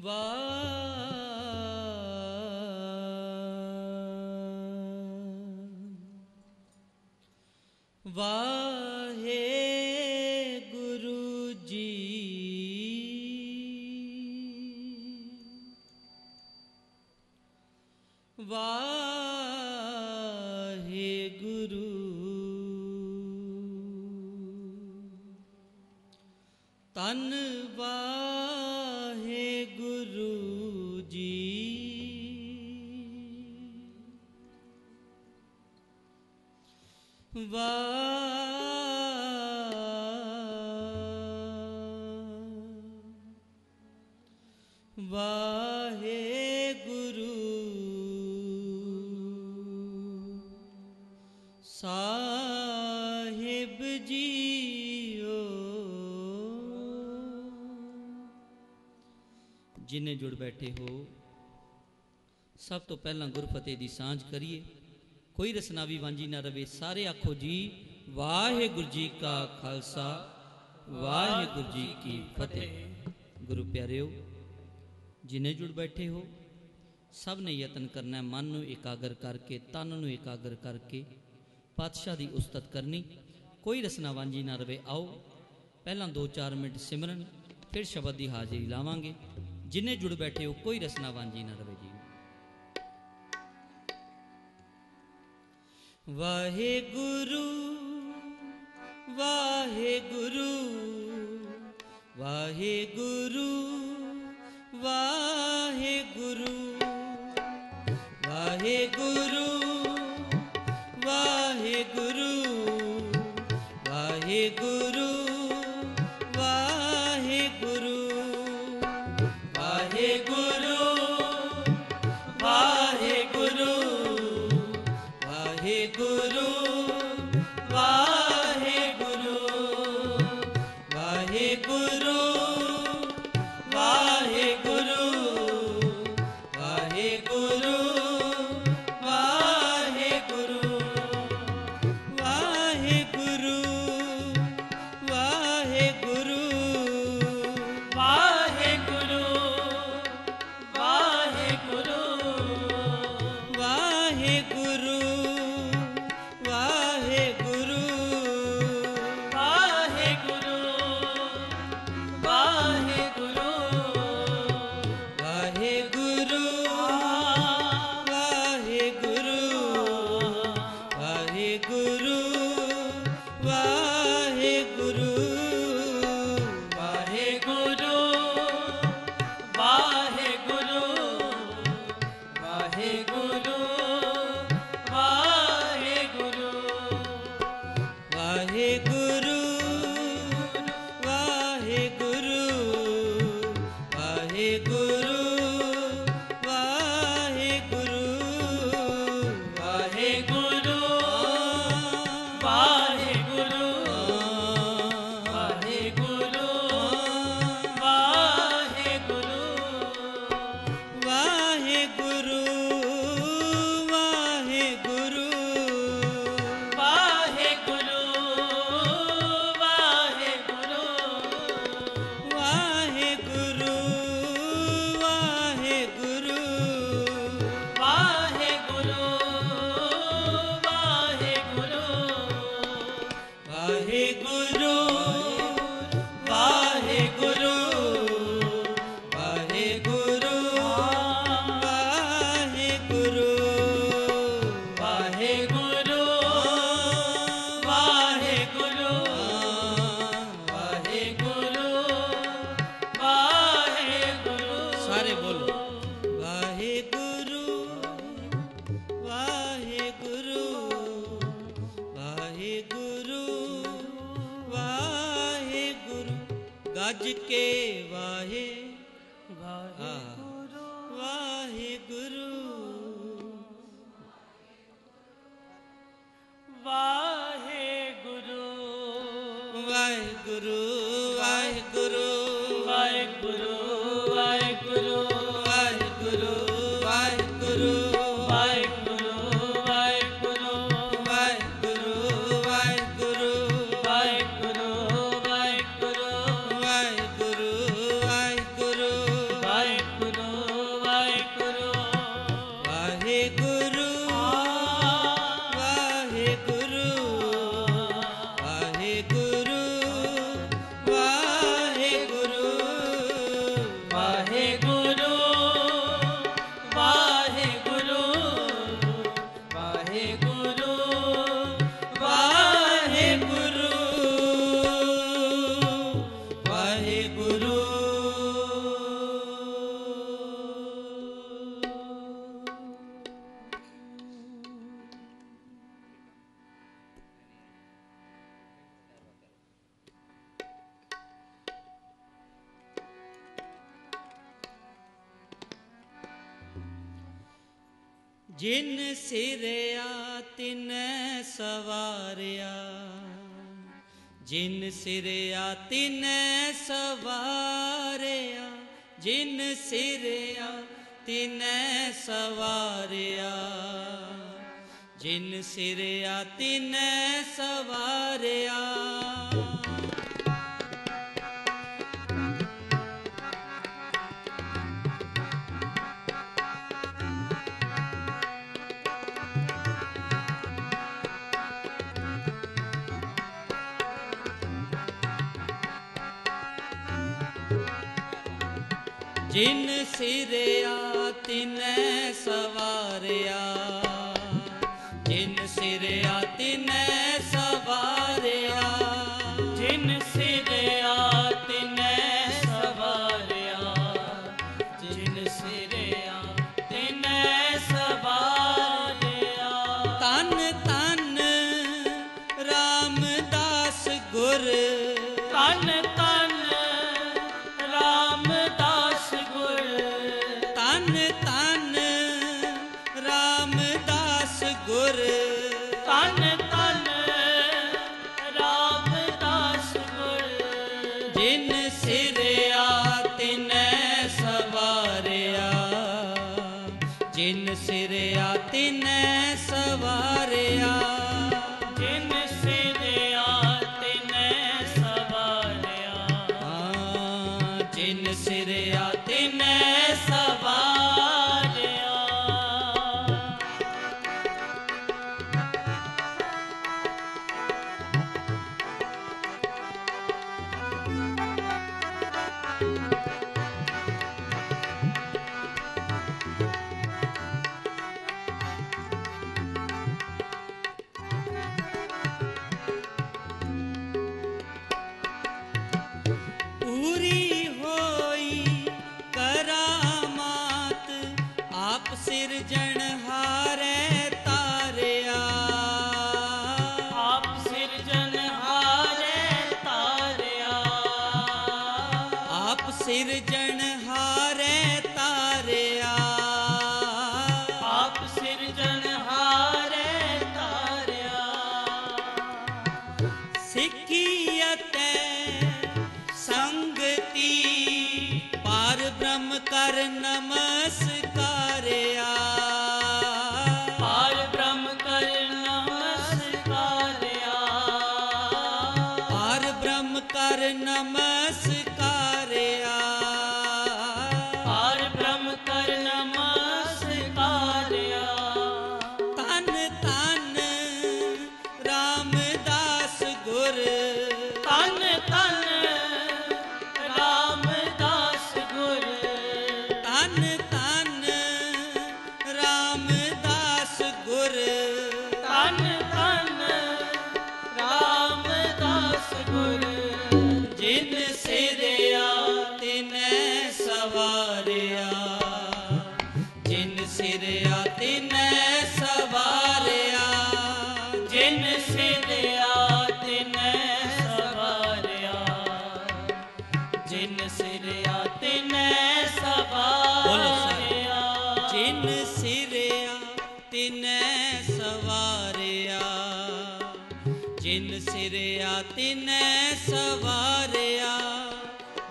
ਵਾਹ ਵਾਹ। ਜੁੜ ਬੈਠੇ ਹੋ। ਸਭ ਤੋਂ ਪਹਿਲਾਂ ਗੁਰਫਤਿਹ ਦੀ ਸਾਂਝ ਕਰੀਏ। ਕੋਈ ਰਸਨਾ ਵੀ ਵਾਂਝੀ ਨਾ ਰਵੇ। ਸਾਰੇ ਆਖੋ ਜੀ, ਵਾਹਿਗੁਰੂ ਜੀ ਕਾ ਖਾਲਸਾ, ਵਾਹਿਗੁਰੂ ਜੀ ਕੀ ਫਤਿਹ। ਗੁਰੂ ਪਿਆਰਿਓ, ਜਿਨੇ ਜੁੜ ਬੈਠੇ ਹੋ, ਸਭ ਨੇ ਯਤਨ ਕਰਨਾ ਹੈ ਮਨ ਨੂੰ ਇਕਾਗਰ ਕਰਕੇ, ਤਨ ਨੂੰ ਇਕਾਗਰ ਕਰਕੇ। ਪਾਤਸ਼ਾਹ ਦੀ ਉਸਤਤ ਕਰਨੀ। ਕੋਈ ਰਸਨਾ ਵਾਂਝੀ ਨਾ ਰਵੇ। ਆਓ, ਪਹਿਲਾਂ 2-4 ਮਿੰਟ ਸਿਮਰਨ, ਫਿਰ ਸ਼ਬਦ ਦੀ ਹਾਜ਼ਰੀ ਲਾਵਾਂਗੇ। जिन्हें जुड़ बैठे हो, कोई रसना वांझी ना रवे जी। वाहे गुरु वाहे गुरु वाहे गुरु वाहे गुरु वाहे गुरु वाहे गुरु वाहे गुरु ਜਿਨ ਸਿਰਿਆ ਤਿਨ ਸਵਾਰਿਆ। ਜਿਨ ਸਿਰਿਆ ਤਿਨ ਸਵਾਰਿਆ, ਜਿਨ ਸਿਰਿਆ ਤਿਨ ਸਵਾਰਿਆ। ਜਿਨ ਸਿਰਿਆ ਤਿਨ ਸਵਾਰਿਆ Sirea.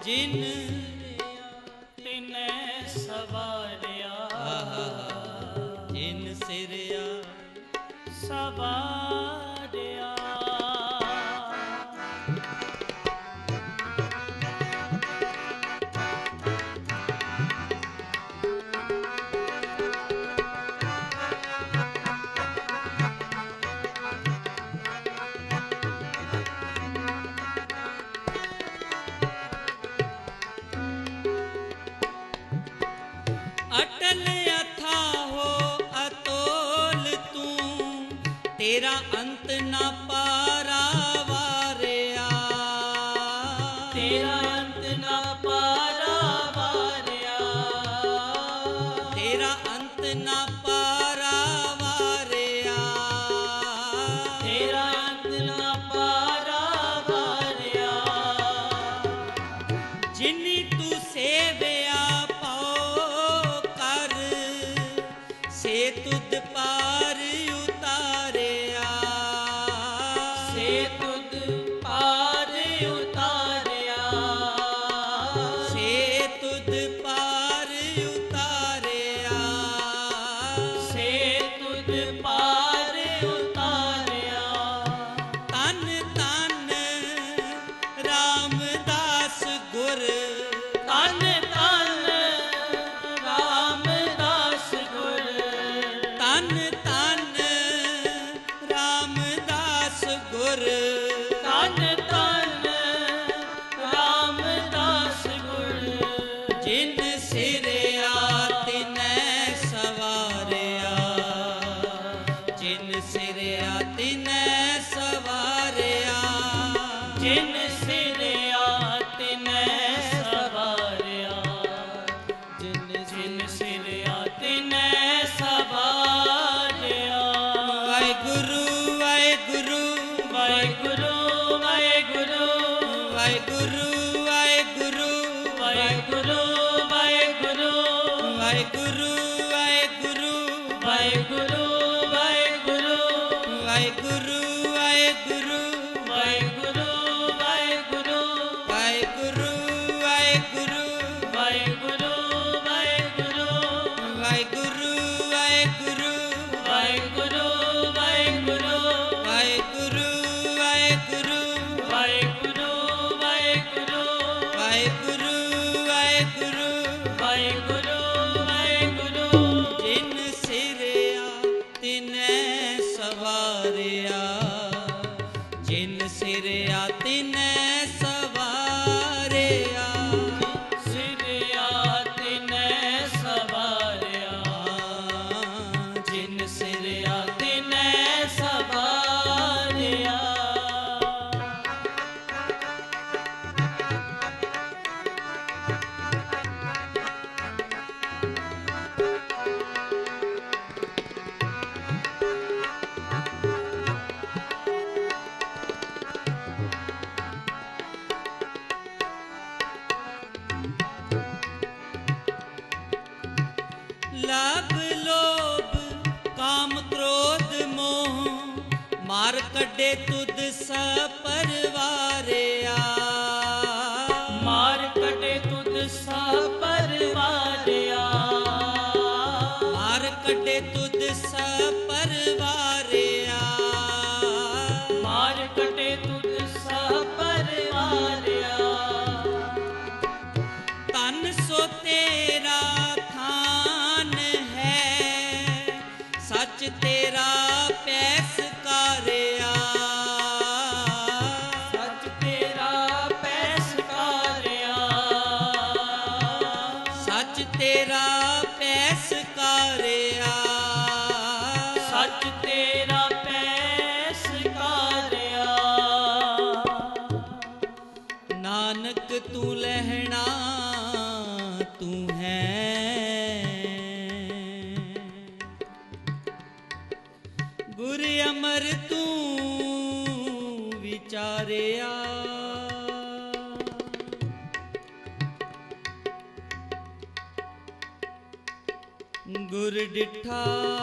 जिन सपर time.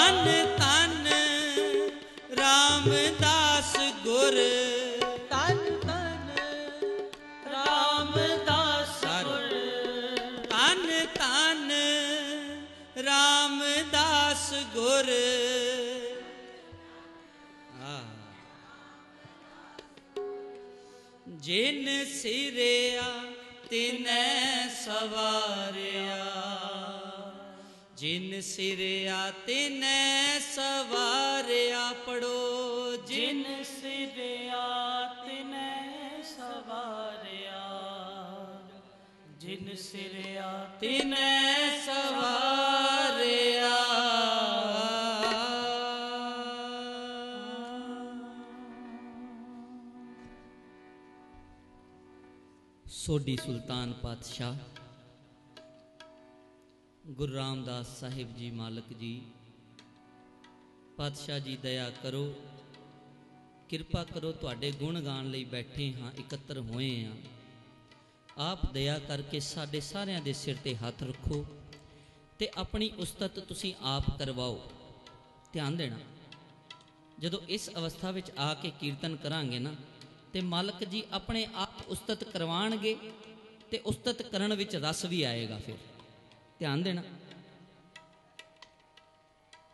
ਤਨ ਤਨ ਰਾਮਦਾਸ ਗੁਰ। ਤਨ ਤਨ ਰਾਮਦਾਸ ਗੁਰ। ਤਨ ਤਨ ਰਾਮਦਾਸ ਗੁਰ। ਜਿਨ ਸਿਰਿਆ ਤਿਨੈ ਸਵਾਰਿਆ। ਜਿਨ ਸਿਰਿਆ ਤਿਨੈ ਸਵਾਰਿਆ ਪੜੋ, ਜਿਨ ਸਿਰਿਆ ਤਿਨੈ ਸਵਾਰਿਆ, ਜਿਨ ਸਿਰਿਆ ਤਿਨੈ ਸਵਾਰਿਆ। ਸੋਢੀ ਸੁਲਤਾਨ ਪਾਤਸ਼ਾਹ ਗੁਰੂ ਰਾਮਦਾਸ ਸਾਹਿਬ ਜੀ ਮਾਲਕ ਜੀ, ਪਾਤਸ਼ਾਹ ਜੀ ਦਇਆ ਕਰੋ, ਕਿਰਪਾ ਕਰੋ ਤੁਹਾਡੇ ਗੁਣ ਗਾਣ ਲਈ ਬੈਠੇ ਹਾਂ, ਇਕੱਤਰ ਹੋਏ ਹਾਂ। ਆਪ ਦਇਆ ਕਰਕੇ ਸਾਡੇ ਸਾਰਿਆਂ ਦੇ ਸਿਰ ਤੇ ਹੱਥ ਰੱਖੋ ਤੇ ਆਪਣੀ ਉਸਤਤ ਤੁਸੀਂ ਆਪ ਕਰਵਾਓ। ਧਿਆਨ ਦੇਣਾ, ਜਦੋਂ ਇਸ ਅਵਸਥਾ ਵਿੱਚ ਆ ਕੇ ਕੀਰਤਨ ਕਰਾਂਗੇ ਨਾ, ਤੇ ਮਾਲਕ ਜੀ ਆਪਣੇ ਆਪ ਉਸਤਤ ਕਰਵਾਣਗੇ ਤੇ ਉਸਤਤ ਕਰਨ ਵਿੱਚ ਰਸ ਵੀ ਆਏਗਾ ਫਿਰ। ਧਿਆਨ ਦੇਣਾ।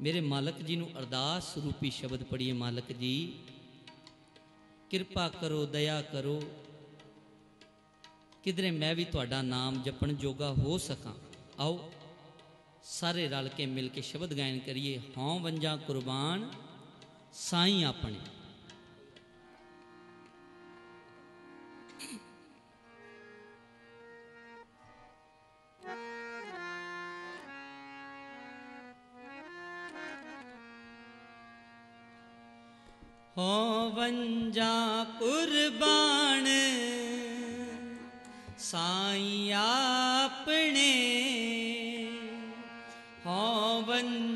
ਮੇਰੇ ਮਾਲਕ ਜੀ ਨੂੰ ਅਰਦਾਸ ਰੂਪੀ ਸ਼ਬਦ ਪੜ੍ਹੀਏ ਮਾਲਕ ਜੀ। ਕਿਰਪਾ ਕਰੋ, ਦਇਆ ਕਰੋ। ਕਿਧਰੇ ਮੈਂ ਵੀ ਤੁਹਾਡਾ ਨਾਮ ਜਪਣ ਜੋਗਾ ਹੋ ਸਕਾਂ। ਆਓ, ਸਾਰੇ ਰਲ ਕੇ ਮਿਲ ਕੇ ਸ਼ਬਦ ਗਾਇਨ ਕਰੀਏ। ਹਉ ਵੰਜਾ ਕੁਰਬਾਨ, ਸਾਈਂ ਆਪਣੇ। ਹੋ ਵੰਜਾ ਕੁਰਬਾਨ ਸਾਈਂ ਆਪਣੇ ਹੋ ਵੰਜਾ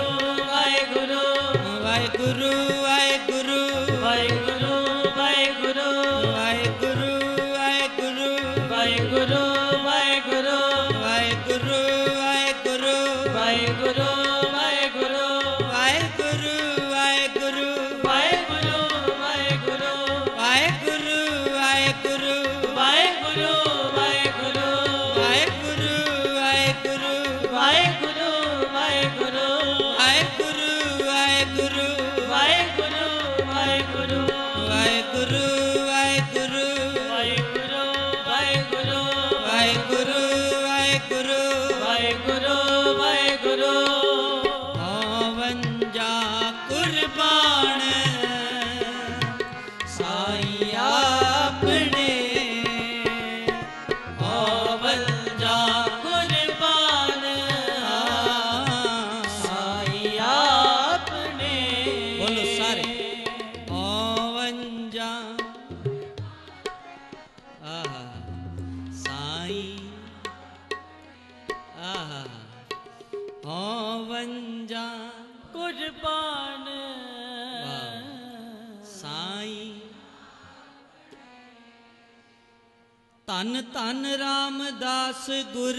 ਧੰਨ ਰਾਮਦਾਸ ਗੁਰ।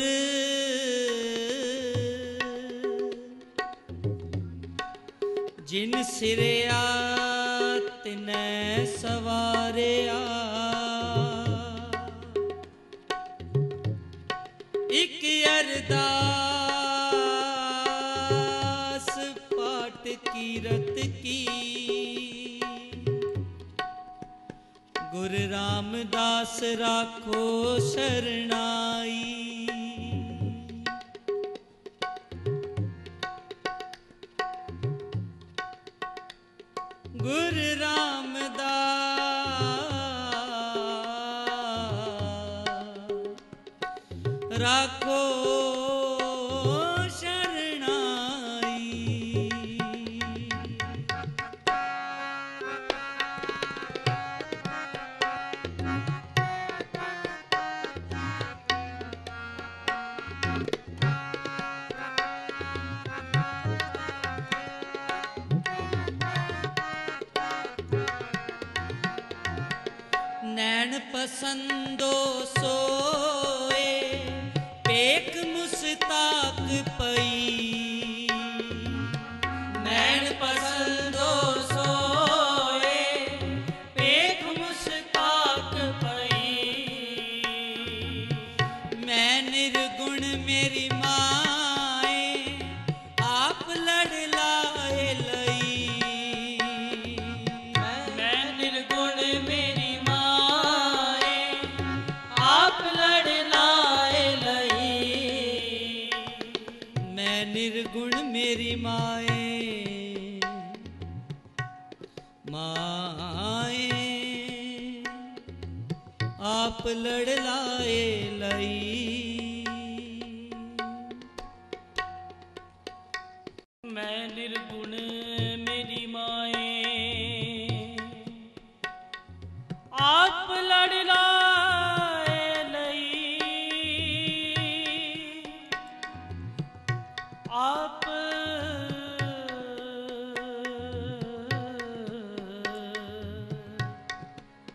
ਜਿਨ ਸਿਰਿਆ ਰਾਖੋ ਸਰਣਾਈ ਗੁਰ ਰਾਮਦਾਸ ਰਾਖੋ सन्दो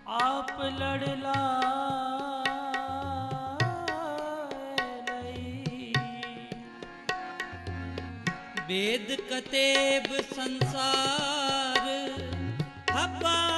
ਆਪ ਲੜ ਵੇਦ ਕਤੇਬ ਸੰਸਾਰ ਹੱਬਾ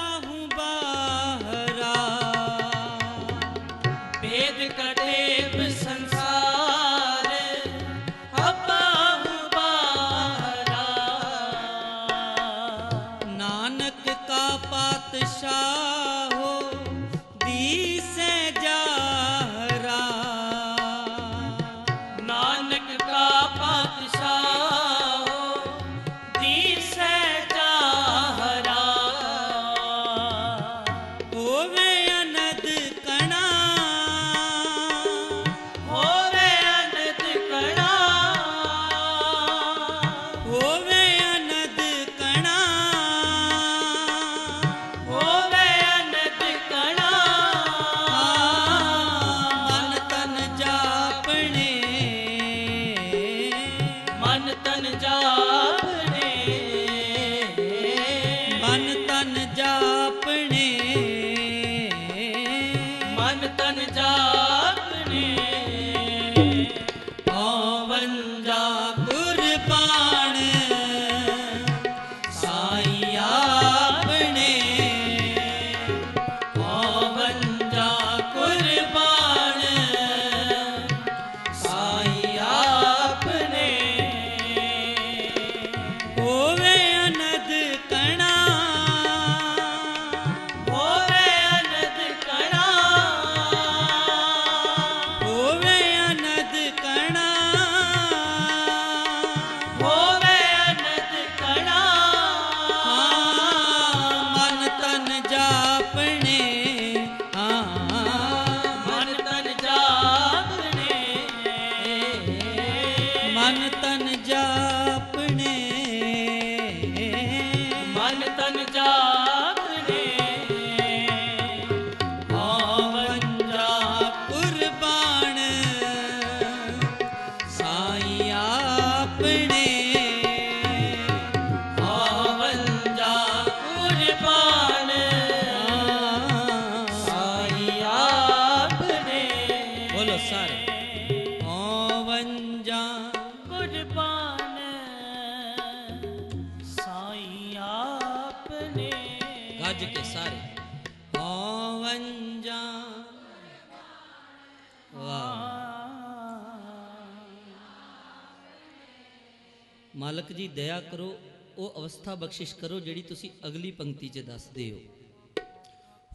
ਦਇਆ ਕਰੋ, ਉਹ ਅਵਸਥਾ ਬਖਸ਼ਿਸ਼ ਕਰੋ ਜਿਹੜੀ ਤੁਸੀਂ ਅਗਲੀ ਪੰਕਤੀ 'ਚ ਦੱਸਦੇ ਹੋ।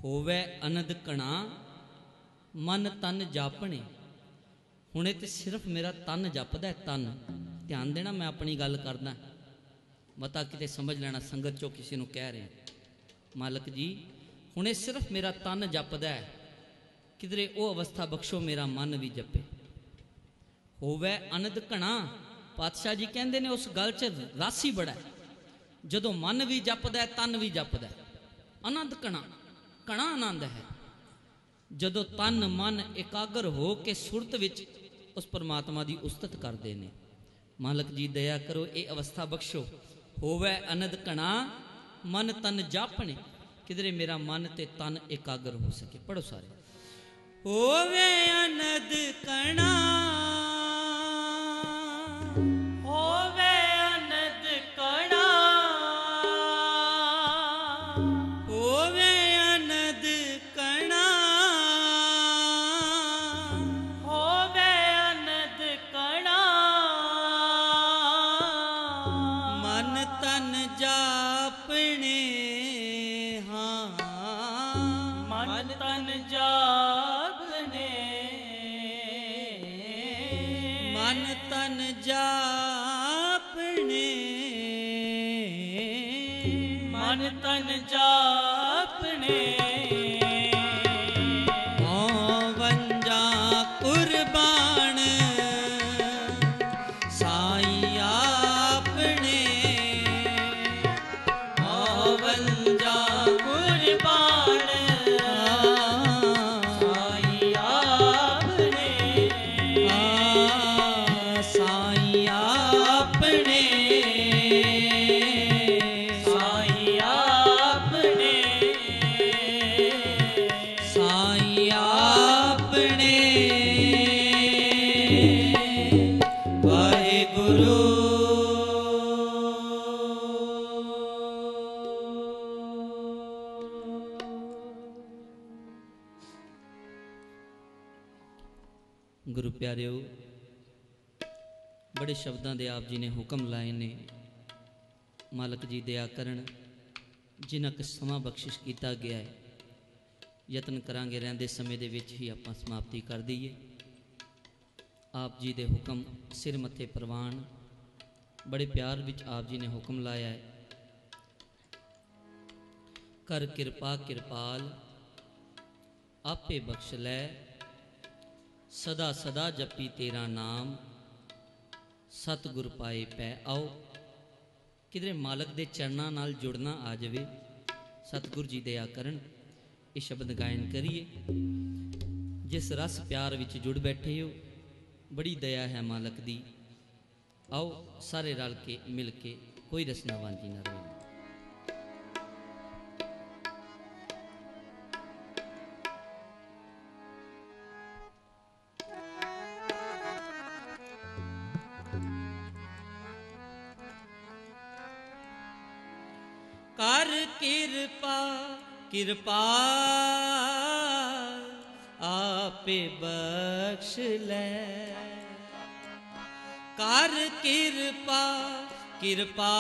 ਹੋਵੇ ਅਨੰਦ ਕਣਾ ਮਨ ਤਨ ਜਾਪਣੇ। ਹੁਣ ਇਹ ਤੇ ਸਿਰਫ ਮੇਰਾ ਤਨ ਜਪਦਾ ਹੈ, ਤਨ। ਧਿਆਨ ਦੇਣਾ, ਮੈਂ ਆਪਣੀ ਗੱਲ ਕਰਦਾ। ਮਤਾ ਕਿਤੇ ਸਮਝ ਲੈਣਾ, ਸੰਗਤ ਚੋਂ ਕਿਸੇ ਨੂੰ ਕਹਿ ਰਿਹਾ। ਮਾਲਕ ਜੀ, ਹੁਣ ਇਹ ਸਿਰਫ ਮੇਰਾ ਤਨ ਜਪਦਾ ਹੈ। ਕਿਦਰੇ ਉਹ ਅਵਸਥਾ ਬਖਸ਼ੋ, ਮੇਰਾ ਮਨ ਵੀ ਜਪੇ। ਹੋਵੇ ਅਨੰਦ ਘਣਾ ਪਾਤਸ਼ਾਹ ਜੀ ਕਹਿੰਦੇ ਨੇ ਉਸ ਗੱਲ 'ਚ ਰਾਸੀ ਬੜਾ ਜਦੋਂ ਮਨ ਵੀ ਜਪਦਾ ਤਨ ਵੀ ਜਪਦਾ ਹੈ। ਆਨੰਦ ਕਣਾ ਕਣਾ ਆਨੰਦ ਹੈ। ਜਦੋਂ ਤਨ, ਮਨ ਇਕਾਗਰ ਹੋ ਕੇ ਸੁਰਤ ਵਿੱਚ ਉਸ ਪਰਮਾਤਮਾ ਦੀ ਉਸਤਤ ਕਰਦੇ ਨੇ। ਮਾਲਕ ਜੀ, ਦਇਆ ਕਰੋ, ਇਹ ਅਵਸਥਾ ਬਖਸ਼ੋ। ਹੋਵੇ ਅਨੰਦ ਕਣਾ, ਮਨ ਤਨ ਜਾਪਣੇ। ਕਿਧਰੇ ਮੇਰਾ ਮਨ ਤੇ ਤਨ ਇਕਾਗਰ ਹੋ ਸਕੇ। ਪੜੋ ਸਾਰੇ। ਹੋਵੇ ਅਨੰਦ ਕਣਾ Thank you. ਬੜੇ ਸ਼ਬਦਾਂ ਦੇ ਆਪ ਜੀ ਨੇ ਹੁਕਮ ਲਾਏ ਨੇ। ਮਾਲਕ ਜੀ ਦਇਆ ਕਰਨ, ਜਿਨ੍ਹਾਂ ਕੁ ਸਮਾਂ ਬਖਸ਼ਿਸ਼ ਕੀਤਾ ਗਿਆ ਹੈ, ਯਤਨ ਕਰਾਂਗੇ ਰਹਿੰਦੇ ਸਮੇਂ ਦੇ ਵਿੱਚ ਹੀ ਆਪਾਂ ਸਮਾਪਤੀ ਕਰ ਦਈਏ। ਆਪ ਜੀ ਦੇ ਹੁਕਮ ਸਿਰ ਮੱਥੇ ਪ੍ਰਵਾਨ, ਬੜੇ ਪਿਆਰ ਵਿੱਚ ਆਪ ਜੀ ਨੇ ਹੁਕਮ ਲਾਇਆ ਹੈ। ਕਰ ਕਿਰਪਾ ਕਿਰਪਾਲ, ਆਪੇ ਬਖਸ਼ ਲੈ, ਸਦਾ ਸਦਾ ਜਪੀ ਤੇਰਾ ਨਾਮ। ਸਤਿਗੁਰ ਪਾਏ ਪੈ ਆਓ। ਕਿਧਰੇ ਮਾਲਕ ਦੇ ਚਰਨਾਂ ਨਾਲ ਜੁੜਨਾ ਆ ਜਾਵੇ, ਸਤਿਗੁਰ ਜੀ ਦਇਆ ਕਰਨ, ਇਹ ਸ਼ਬਦ ਗਾਇਨ ਕਰੀਏ। ਜਿਸ ਰਸ ਪਿਆਰ ਵਿੱਚ ਜੁੜ ਬੈਠੇ ਹੋ, ਬੜੀ ਦਇਆ ਹੈ ਮਾਲਕ ਦੀ। ਆਓ ਸਾਰੇ ਰਲ ਕੇ ਮਿਲ ਕੇ ਕੋਈ ਰਸਨਾ ਵਾਂਝੀ ਨਾ ਰਹੇ ਕਿਰਪਾ ਆਪੇ ਬਖਸ਼ ਲੈ। ਕਰ ਕਿਰਪਾ ਕਿਰਪਾ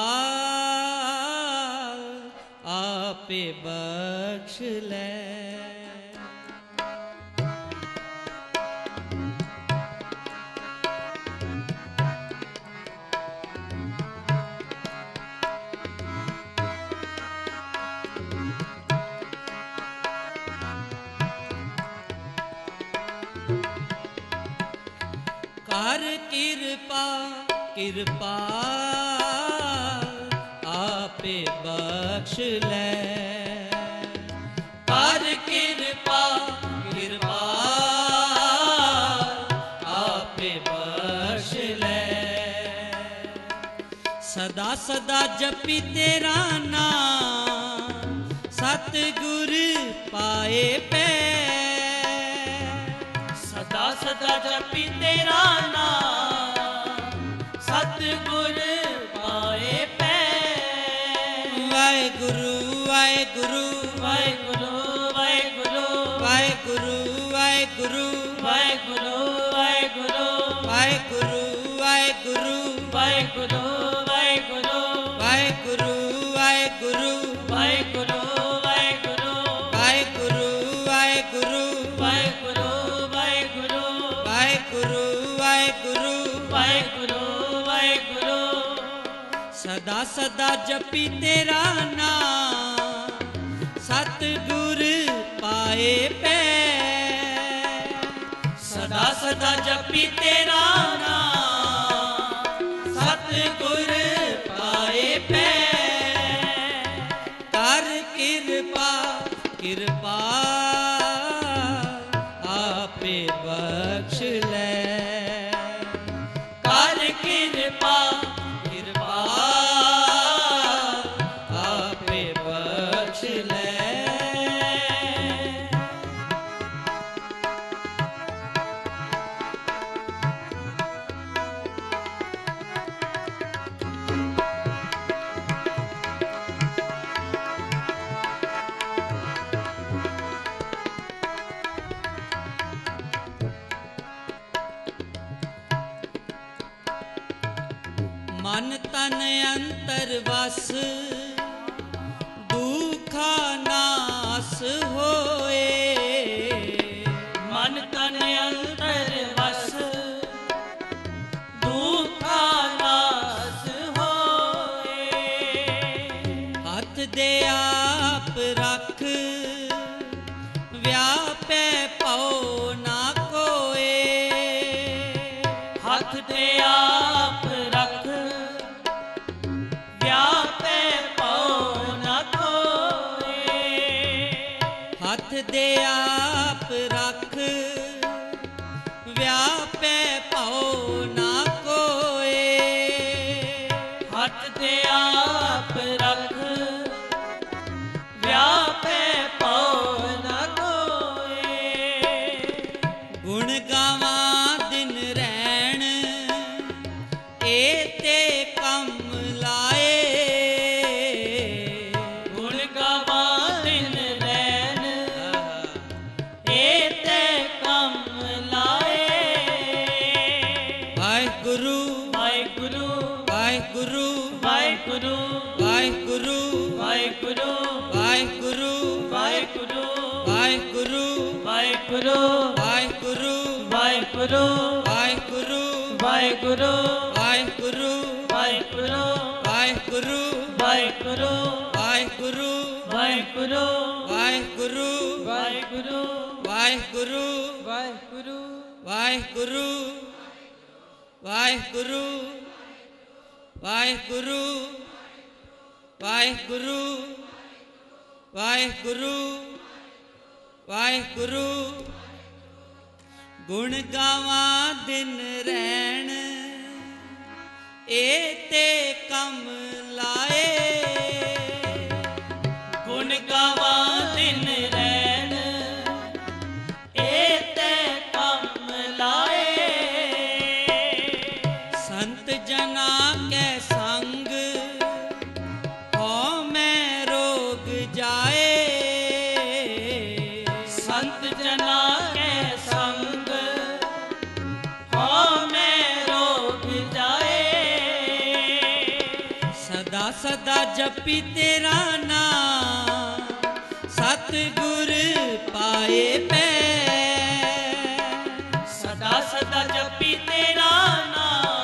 ਆਪੇ ਬਖਸ਼ ਲੈ। ਕਿਰਪਾ ਆਪੇ ਬਖਸ਼ ਲੈ। ਕਰ ਕਿਰਪਾ ਕਿਰਪਾ ਆਪੇ ਬਖਸ਼ ਲੈ। ਸਦਾ ਸਦਾ ਜਪੀ ਤੇਰਾ ਨਾਮ, ਸਤਿਗੁਰ ਪਾਏ ਪੈ। ਸਦਾ ਸਦਾ ਜਪੀ ਤੇਰਾ ਨਾਮ ਸਤਿਗੁਰ ਪਾਏ ਪੈ। ਵਾਹਿਗੁਰੂ ਵਾਹਿਗੁਰੂ। ਵਾਹਿਗੁਰੂ ਵਾਹਿਗੁਰੂ। ਵਾਹਿਗੁਰੂ ਵਾਹਿਗੁਰੂ। ਵਾਹਿਗੁਰੂ ਵਾਹਿਗੁਰੂ। ਵਾਹਿਗੁਰੂ ਵਾਹਿਗੁਰੂ। ਵਾਹਿਗੁਰੂ ਸਦਾ ਜਪੀ ਤੇਰਾ ਨਾਮ। ਸਤਿਗੁਰ ਪਾਏ ਪੈ। ਸਦਾ ਸਦਾ ਜਪੀ ਤੇਰਾ ਨਾਮ। ਸਤਿਗੁਰ ਹੱਥ ਦੇ ਆਪ ਰੱਖ। ਵਾਹਿਗੁਰੂ ਵਾਹਿਗੁਰੂ ਵਾਹਿਗੁਰੂ ਵਾਹਿਗੁਰੂ ਵਾਹਿਗੁਰੂ ਵਾਹਿਗੁਰੂ ਵਾਹਿਗੁਰੂ ਵਾਹਿਗੁਰੂ ਵਾਹਿਗੁਰੂ ਵਾਹਿਗੁਰੂ ਵਾਹਿਗੁਰੂ ਵਾਹਿਗੁਰੂ ਵਾਹਿਗੁਰੂ ਵਾਹਿਗੁਰੂ ਵਾਹਿਗੁਰੂ ਵਾਹਿਗੁਰੂ ਵਾਹਿਗੁਰੂ ਗੁਣ ਗਾਵਾਂ ਦਿਨ ਰਹਿਣ ਏ ਤੇ ਕਮ ਲਾਏ ਸਦਾ ਸਦਾ ਜਪੀ ਤੇਰਾ ਨਾਮ ਸਤ ਗੁਰ ਪਾਏ ਪੈ ਸਦਾ ਸਦਾ ਜਪੀ ਤੇਰਾ ਨਾਮ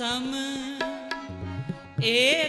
ਸਮ ਏ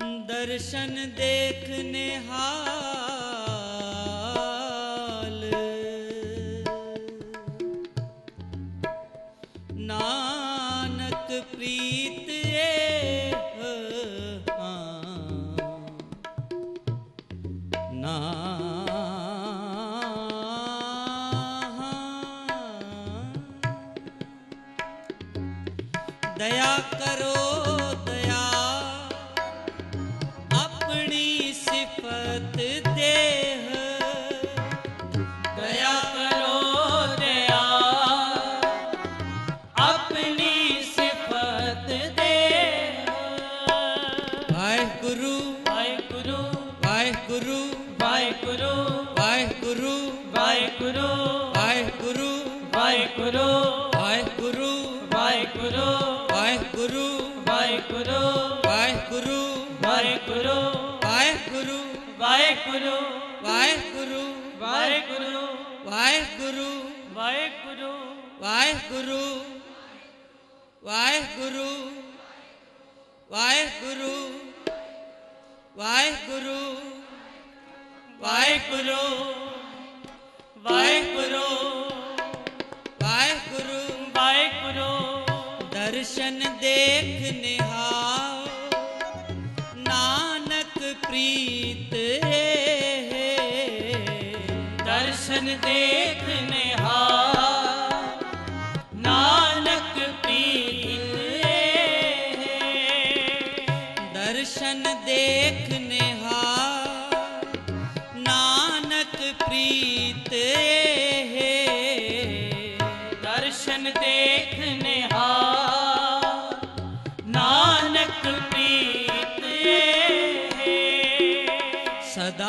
दर्शन देखने देखनिहा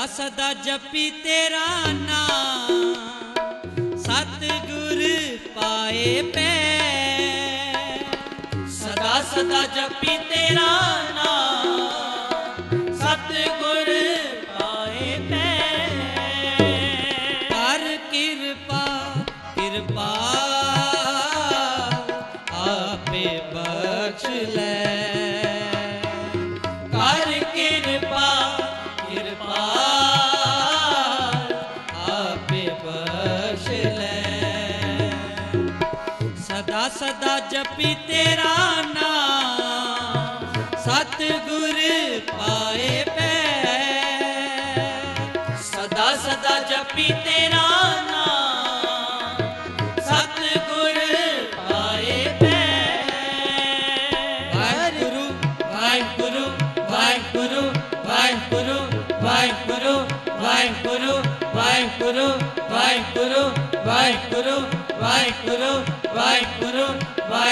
ਸਦਾ ਜਪੀ ਤੇਰਾ ਨਾਮ। ਸਤਿਗੁਰ ਪਾਏ ਪੈ। ਸਦਾ ਸਦਾ ਜਪੀ ਤੇਰਾ ਜਪੀ ਤੇਰਾ ਨਾਮ ਸਤ ਗੁਰ ਪਾਏ ਪੈ। ਸਦਾ ਸਦਾ ਜਪੀ ਤੇਰਾ ਵਾਹਿਗੁਰੂ ਵਾਹਿਗੁਰੂ ਵਾਹਿਗੁਰੂ ਵਾਹਿਗੁਰੂ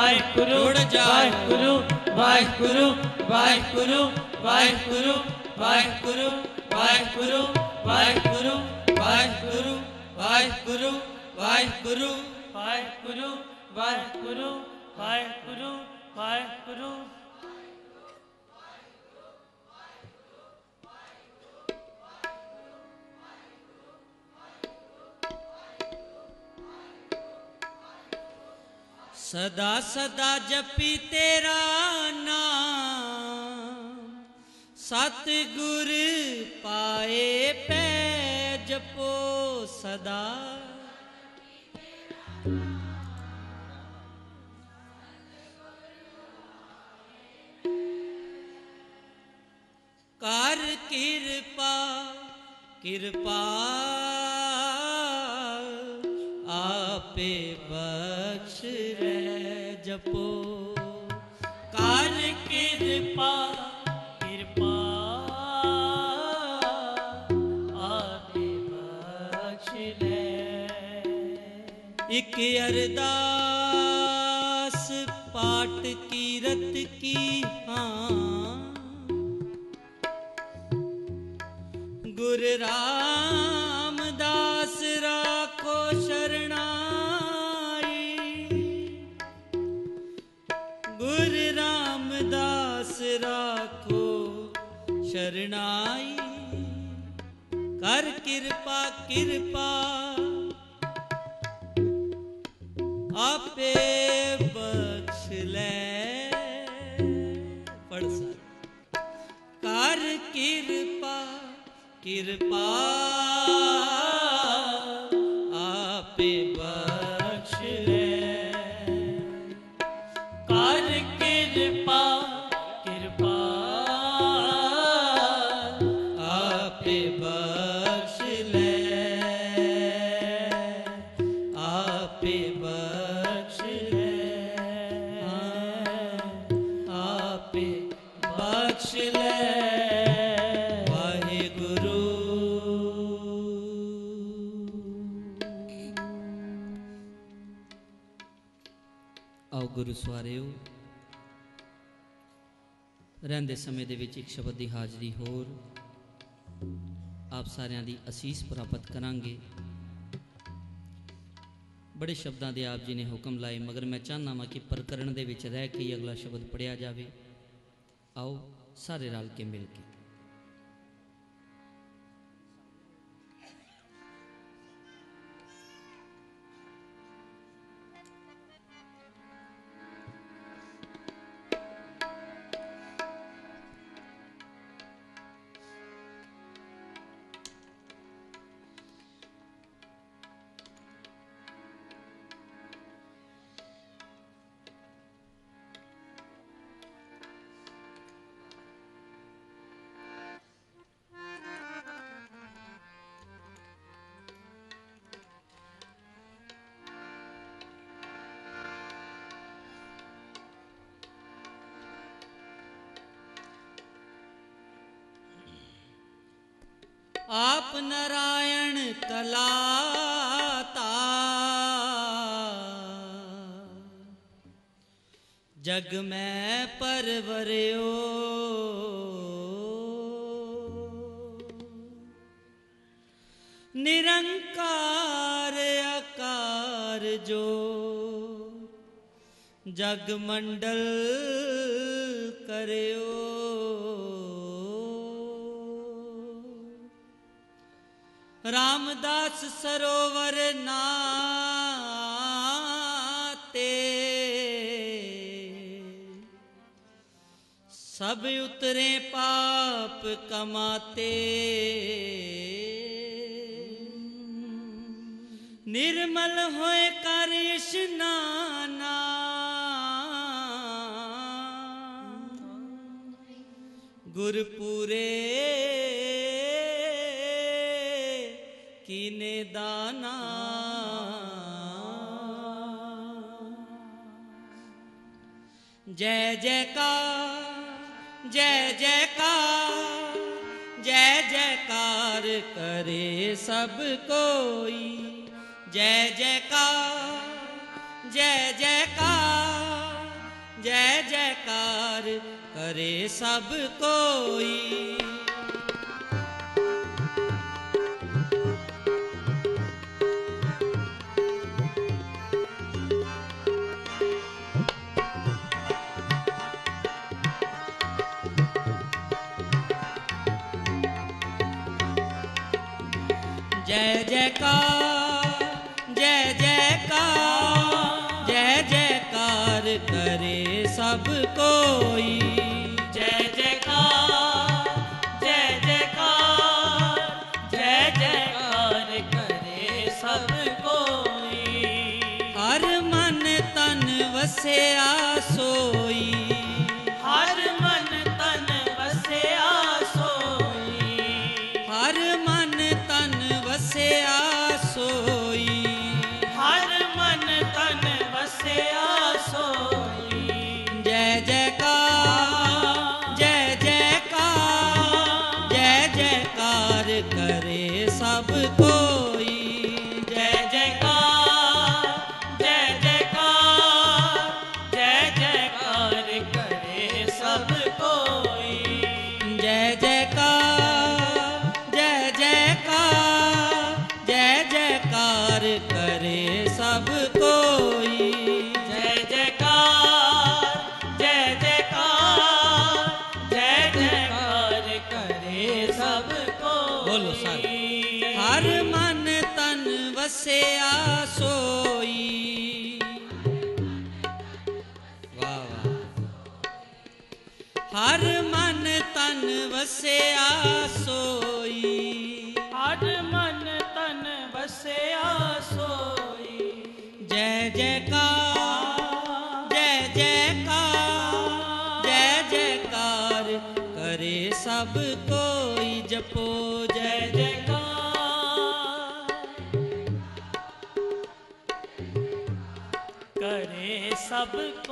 ਵਾਹਿਗੁਰੂ ਜੁੜ ਜਾਓ। ਵਾਹਿਗੁਰੂ ਵਾਹਿਗੁਰੂ ਵਾਹਿਗੁਰੂ ਵਾਹਿਗੁਰੂ ਵਾਹਿਗੁਰੂ ਵਾਹਿਗੁਰੂ ਵਾਹਿਗੁਰੂ ਵਾਹਿਗੁਰੂ ਵਾਹਿਗੁਰੂ ਵਾਹਿਗੁਰੂ ਵਾਹਿਗੁਰੂ ਵਾਹਿਗੁਰੂ ਵਾਹਿਗੁਰੂ ਵਾਹਿਗੁਰੂ ਸਦਾ ਸਦਾ ਜਪੀ ਤੇਰਾ ਨਾਮ। ਸਤ ਗੁਰ ਪਾਏ ਪੈ ਜਪੋ ਸਦਾ। ਕਰ ਕਿਰਪਾ ਕਿਰਪਾ ਆਪੇ ਜਪੋ। ਕਰ ਕਿਰਪਾ ਕਿਰਪਾ ਆਦੇ ਬਖਸ਼ ਲੈ। ਇੱਕ ਅਰਦਾਸ ਸ਼ਰਣਾਈ ਕਰ ਕਿਰਪਾ ਕਿਰਪਾ। ਆਪੇ ਬਖਸ਼ ਲੈ। ਪੜ ਸਰ। ਕਰ ਕਿਰਪਾ ਕਿਰਪਾ। ਰਹਿੰਦੇ ਸਮੇਂ ਦੇ ਵਿੱਚ ਇੱਕ ਸ਼ਬਦ ਦੀ ਹਾਜ਼ਰੀ ਹੋਰ ਆਪ ਸਾਰਿਆਂ ਦੀ ਅਸੀਸ ਪ੍ਰਾਪਤ ਕਰਾਂਗੇ। ਬੜੇ ਸ਼ਬਦਾਂ ਦੇ ਆਪ ਜੀ ਨੇ ਹੁਕਮ ਲਾਏ, ਮਗਰ ਮੈਂ ਚਾਹਨਾ ਵਾਂ ਕਿ ਪ੍ਰਕਰਣ ਦੇ ਵਿੱਚ ਰਹਿ ਕੇ ਹੀ ਅਗਲਾ ਸ਼ਬਦ ਪੜਿਆ ਜਾਵੇ। ਆਓ ਸਾਰੇ ਰਲ ਕੇ ਮਿਲ ਕੇ। नारायण कलाता। जग में परवरयो। निरंकार आकार जो। जग मंडल करयो। ਰਾਮਦਾਸ ਸਰੋਵਰ ਨਾਤੇ। ਸਭ ਉਤਰੇ ਪਾਪ ਕਮਾਤੇ। ਨਿਰਮਲ ਹੋਏ ਕਰ ਇਸ਼ਨਾਨਾ ਗੁਰਪੂਰੇ दाना। जय जयकार जय जयकार जय जयकार करे सब कोई। जय जयका जय जयकार जय जयकार करे सब कोई। जय जयकार सब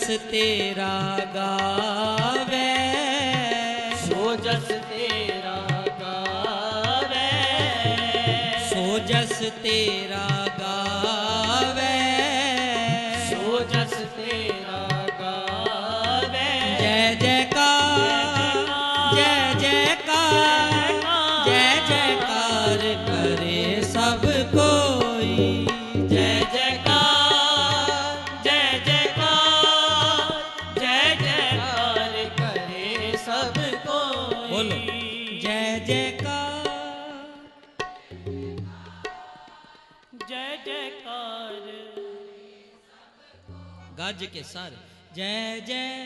ਜਸ ਤੇਰਾ ਗਾਵੇ। ਸੋ ਜਸ ਤੇਰਾ ਗਾਵੇ। ਸੋ ਜਸ ਤੇਰਾ ਗਾਵੇ। ਰੱਜ ਕੇ ਸਰ। ਜੈ ਜੈ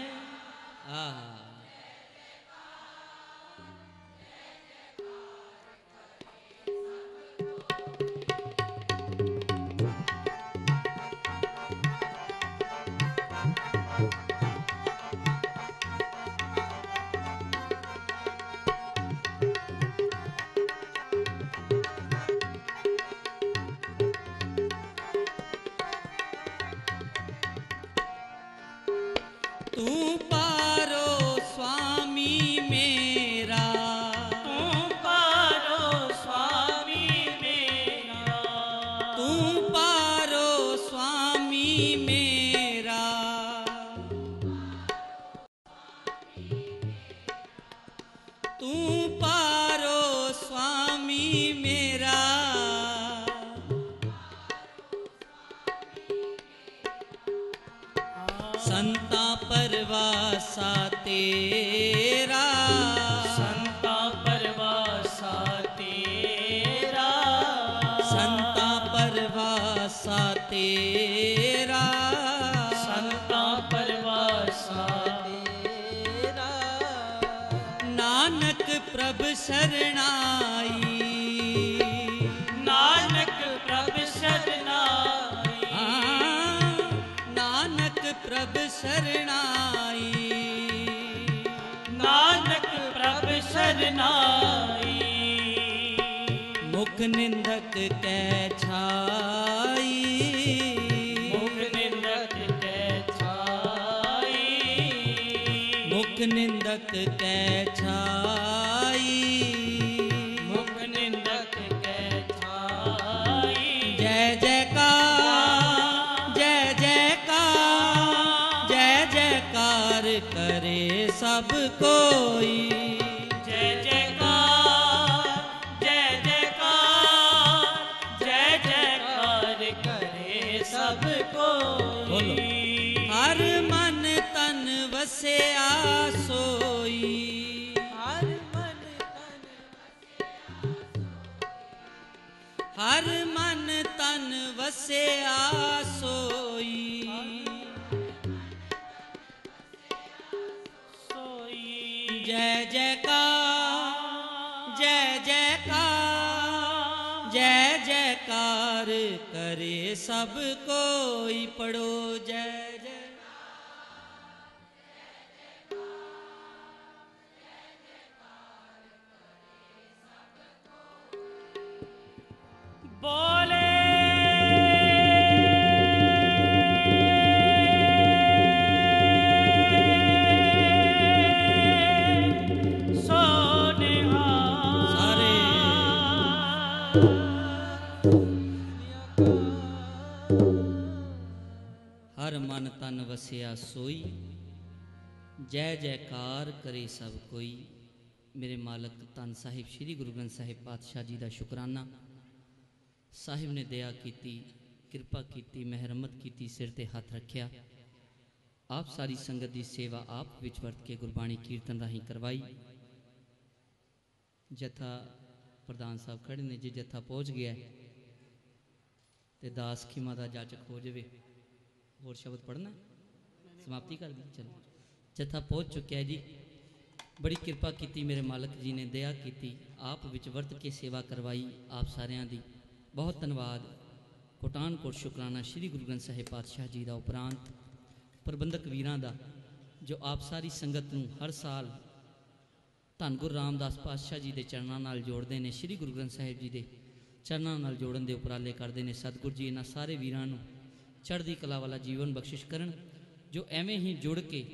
ਕਰੇ ਸਭ ਕੋਈ ਪੜੋ ਜੈ ਮਨ ਤਨ ਵਸਿਆ ਸੋਈ। ਜੈ ਜੈਕਾਰ ਕਰੇ ਸਭ ਕੋਈ। ਮੇਰੇ ਮਾਲਕ ਤਨ ਸਾਹਿਬ ਸ੍ਰੀ ਗੁਰੂ ਗ੍ਰੰਥ ਸਾਹਿਬ ਪਾਤਸ਼ਾਹ ਜੀ ਦਾ ਸ਼ੁਕਰਾਨਾ। ਸਾਹਿਬ ਨੇ ਦਇਆ ਕੀਤੀ, ਕਿਰਪਾ ਕੀਤੀ, ਮਹਿਰਮਤ ਕੀਤੀ, ਸਿਰ ਤੇ ਹੱਥ ਰੱਖਿਆ। ਆਪ ਸਾਰੀ ਸੰਗਤ ਦੀ ਸੇਵਾ ਆਪ ਵਿੱਚ ਵਰਤ ਕੇ ਗੁਰਬਾਣੀ ਕੀਰਤਨ ਰਾਹੀਂ ਕਰਵਾਈ। ਜਥਾ ਪ੍ਰਧਾਨ ਸਾਹਿਬ ਖੜੇ ਨੇ, ਜੇ ਜਥਾ ਪਹੁੰਚ ਗਿਆ ਤੇ ਦਾਸ ਖਿਮਾ ਦਾ ਜਾਚਕ ਹੋ ਜਾਵੇ। ਹੋਰ ਸ਼ਬਦ ਪੜਨਾ ਸਮਾਪਤੀ ਕਰ ਦੀ ਚਲੋ। ਜਥਾ ਪਹੁੰਚ ਚੁੱਕਿਆ ਜੀ। ਬੜੀ ਕਿਰਪਾ ਕੀਤੀ ਮੇਰੇ ਮਾਲਕ ਜੀ ਨੇ, ਦਇਆ ਕੀਤੀ, ਆਪ ਵਿੱਚ ਵਰਤ ਕੇ ਸੇਵਾ ਕਰਵਾਈ ਆਪ ਸਾਰਿਆਂ ਦੀ। ਬਹੁਤ ਧੰਨਵਾਦ। ਕੋਟਾਨ ਕੋਟ ਸ਼ੁਕਰਾਨਾ ਸ੍ਰੀ ਗੁਰੂ ਗ੍ਰੰਥ ਸਾਹਿਬ ਪਾਤਸ਼ਾਹ ਜੀ ਦਾ ਉਪਰੰਤ। ਪ੍ਰਬੰਧਕ ਵੀਰਾਂ ਦਾ, ਜੋ ਆਪ ਸਾਰੀ ਸੰਗਤ ਨੂੰ ਹਰ ਸਾਲ ਧੰਨ ਗੁਰੂ ਰਾਮਦਾਸ ਪਾਤਸ਼ਾਹ ਜੀ ਦੇ ਚਰਨਾਂ ਨਾਲ ਜੋੜਦੇ ਨੇ, ਸ੍ਰੀ ਗੁਰੂ ਗ੍ਰੰਥ ਸਾਹਿਬ ਜੀ ਦੇ ਚਰਨਾਂ ਨਾਲ ਜੋੜਨ ਦੇ ਉਪਰਾਲੇ ਕਰਦੇ ਨੇ। ਸਤਿਗੁਰੂ ਜੀ, ਇਹਨਾਂ ਸਾਰੇ ਵੀਰਾਂ ਨੂੰ ਚੜ੍ਹਦੀ ਕਲਾ ਵਾਲਾ ਜੀਵਨ ਬਖਸ਼ਿਸ਼ ਕਰਨ, ਜੋ ਐਵੇਂ ਹੀ ਜੁੜ ਕੇ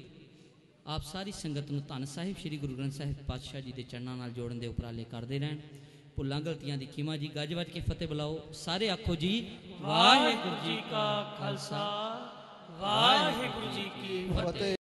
ਆਪ ਸਾਰੀ ਸੰਗਤ ਨੂੰ ਧੰਨ ਸਾਹਿਬ, ਸ੍ਰੀ ਗੁਰੂ ਗ੍ਰੰਥ ਸਾਹਿਬ ਪਾਤਸ਼ਾਹ ਜੀ ਦੇ ਚਰਨਾਂ ਨਾਲ ਜੋੜਨ ਦੇ ਉਪਰਾਲੇ ਕਰਦੇ ਰਹਿਣ। ਭੁੱਲਾਂ ਗਲਤੀਆਂ ਦੀ ਖਿਮਾ ਜੀ, ਗੱਜ ਵੱਜ ਕੇ ਫਤਿਹ ਬੁਲਾਓ। ਸਾਰੇ ਆਖੋ ਜੀ, ਵਾਹਿਗੁਰੂ ਜੀ ਕਾ ਖਾਲਸਾ। ਵਾਹਿਗੁਰੂ ਜੀ ਕੀ ਫਤਿਹ।